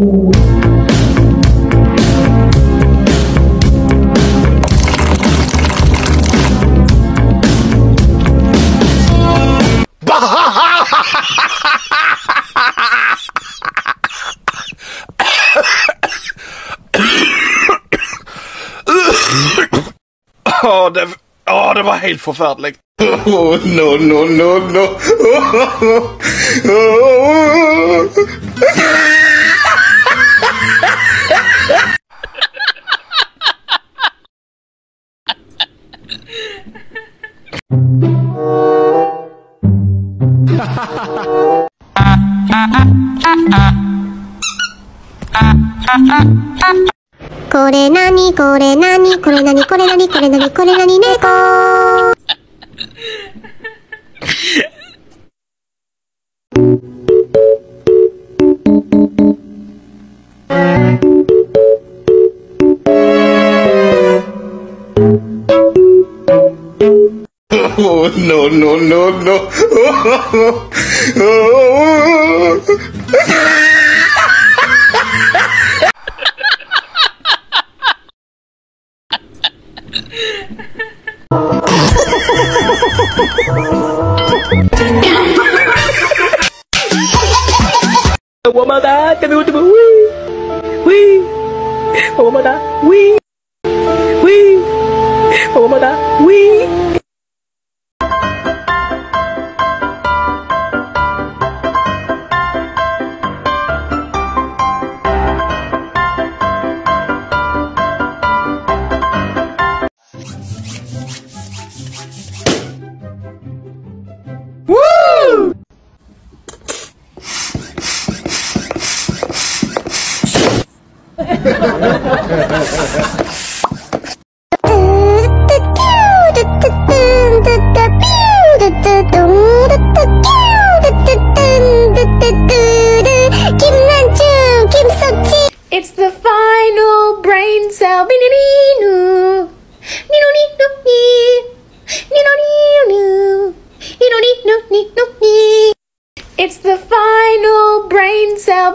Åh, oh, det, oh, det var helt förfärligt. Oh, no, no, no, no. Oh, oh, oh. これなにこれなにこれなにこれなにこれなにこれなに猫 Oh, no, no, no, no. Oh, oh, oh. Wamada, kami Oh! wee, wee, Wamada, wee, wee, Wamada, wee. It's the final brain cell. It's the final brain cell.